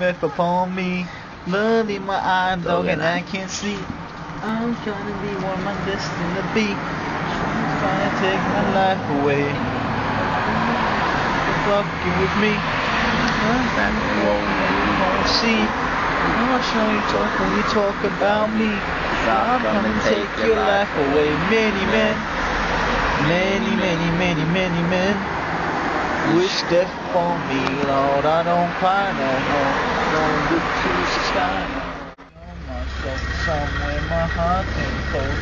Smith upon me. Blood in my eye, oh, dog, and I can't see. I'm trying to be what my destined to be. Trying to take my life away. You're fucking with me. I'm trying to go you won't see. I'm sure you talk when you talk about me. I'm gonna take your life away. Many men, many, many, many, many men wish death upon me, Lord. I don't cry no more. Don't look to the sky. Know myself somewhere my heart can cold.